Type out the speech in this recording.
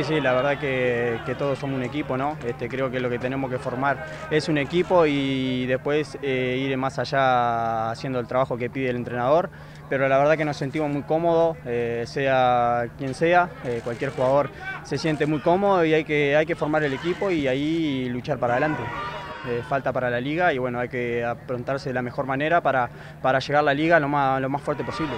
Sí, la verdad que, todos somos un equipo, ¿no? Este, creo que lo que tenemos que formar es un equipo y después eh, ir más allá haciendo el trabajo que pide el entrenador. Pero la verdad que nos sentimos muy cómodos, eh, sea quien sea, eh, cualquier jugador se siente muy cómodo y hay que, hay que formar el equipo y ahí luchar para adelante. Eh, falta para la liga y bueno, hay que aprontarse de la mejor manera para, para llegar a la liga lo más, lo más fuerte posible.